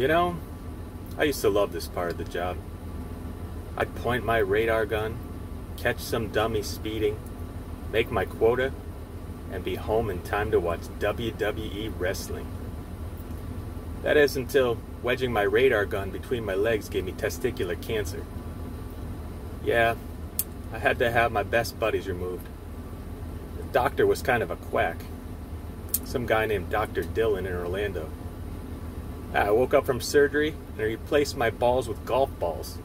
You know, I used to love this part of the job. I'd point my radar gun, catch some dummy speeding, make my quota, and be home in time to watch WWE wrestling. That is until wedging my radar gun between my legs gave me testicular cancer. Yeah, I had to have my best buddies removed. The doctor was kind of a quack. Some guy named Dr. Dillon in Orlando. I woke up from surgery and replaced my balls with golf balls.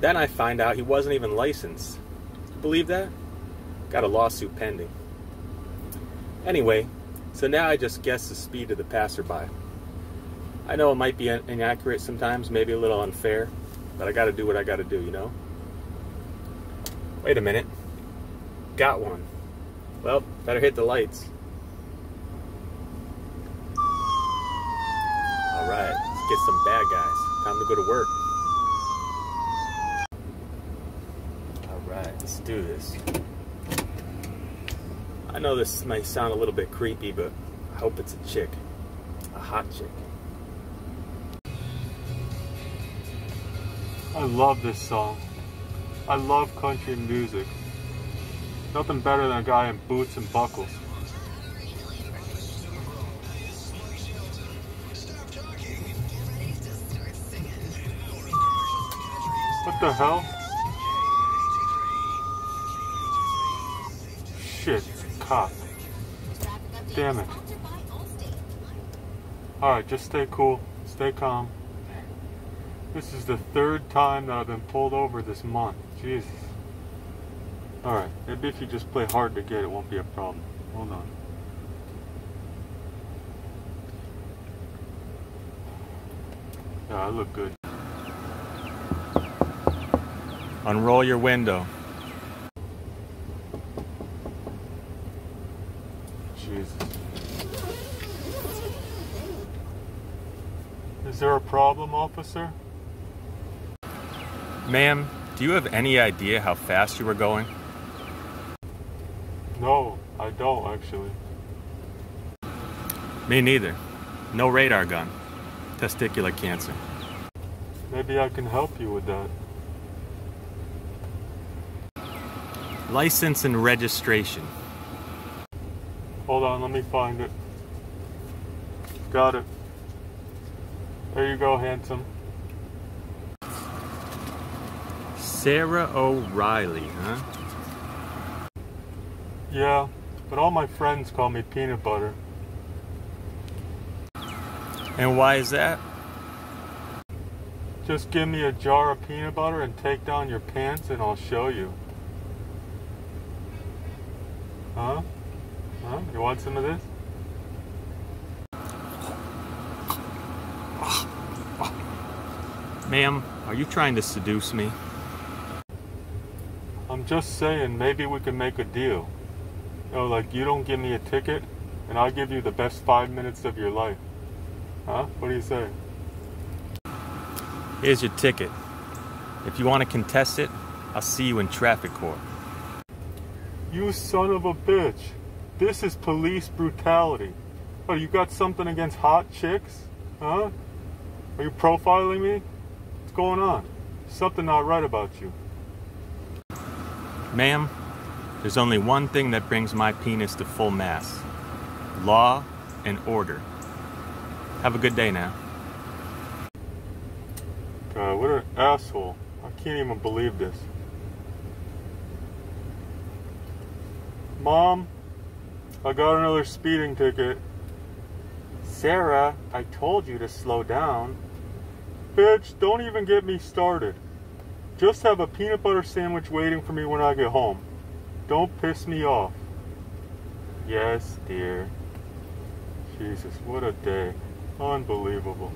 Then I find out he wasn't even licensed. Believe that? Got a lawsuit pending. Anyway, so now I just guess the speed of the passerby. I know it might be inaccurate sometimes, maybe a little unfair, but I gotta do what I gotta do, you know? Wait a minute. Got one. Well, better hit the lights. Alright, let's get some bad guys. Time to go to work. Alright, let's do this. I know this might sound a little bit creepy, but I hope it's a chick. A hot chick. I love this song. I love country music. Nothing better than a guy in boots and buckles. What the hell? Shit, cop. Damn it. Alright, just stay cool. Stay calm. This is the third time that I've been pulled over this month. Jesus. Alright, maybe if you just play hard to get, it won't be a problem. Hold on. Yeah, I look good. Unroll your window. Jesus. Is there a problem, officer? Ma'am, do you have any idea how fast you were going? No, I don't actually. Me neither. No radar gun. Testicular cancer. Maybe I can help you with that. License and registration. Hold on, let me find it. Got it. There you go, handsome. Sarah O'Reilly, huh? Yeah, but all my friends call me peanut butter. And why is that? Just give me a jar of peanut butter and take down your pants and I'll show you. Huh? Huh? You want some of this? Ma'am, are you trying to seduce me? I'm just saying maybe we can make a deal. You know, like you don't give me a ticket and I'll give you the best five minutes of your life. Huh? What do you say? Here's your ticket. If you want to contest it, I'll see you in traffic court. You son of a bitch. This is police brutality. Oh, you got something against hot chicks? Huh? Are you profiling me? What's going on? Something not right about you. Ma'am, there's only one thing that brings my penis to full mass law and order. Have a good day now. God, what an asshole. I can't even believe this. Mom, I got another speeding ticket. Sarah, I told you to slow down. Bitch, don't even get me started. Just have a peanut butter sandwich waiting for me when I get home. Don't piss me off. Yes, dear. Jesus, what a day. Unbelievable.